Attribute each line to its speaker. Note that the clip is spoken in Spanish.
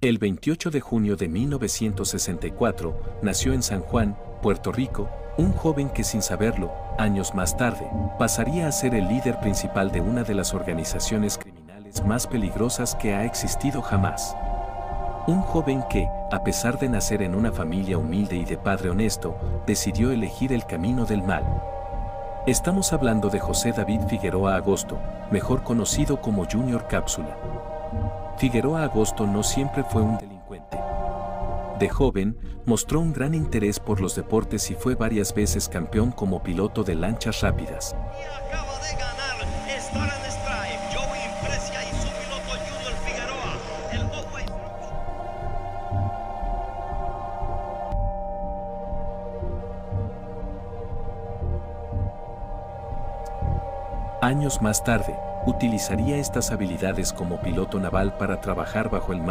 Speaker 1: El 28 de junio de 1964 nació en San Juan, Puerto Rico, un joven que sin saberlo, años más tarde, pasaría a ser el líder principal de una de las organizaciones criminales más peligrosas que ha existido jamás. Un joven que, a pesar de nacer en una familia humilde y de padre honesto, decidió elegir el camino del mal. Estamos hablando de José David Figueroa Agosto, mejor conocido como Junior Cápsula. Figueroa Agosto no siempre fue un delincuente. De joven, mostró un gran interés por los deportes y fue varias veces campeón como piloto de lanchas rápidas.
Speaker 2: Y acaba de ganar Star and Stripe, Joey Impresia y su piloto Junior Figueroa. El ojo es-
Speaker 1: Años más tarde, utilizaría estas habilidades como piloto naval para trabajar bajo el